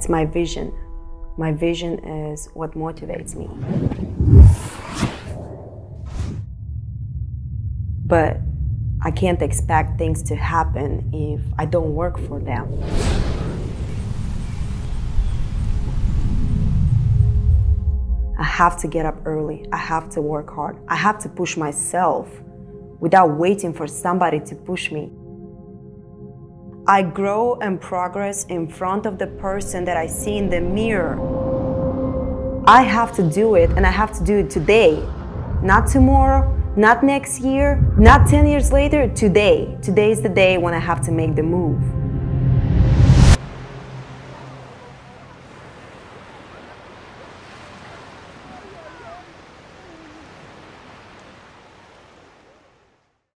It's my vision. My vision is what motivates me. But I can't expect things to happen if I don't work for them. I have to get up early. I have to work hard. I have to push myself without waiting for somebody to push me. I grow and progress in front of the person that I see in the mirror. I have to do it and I have to do it today, not tomorrow, not next year, not 10 years later, today. Today is the day when I have to make the move.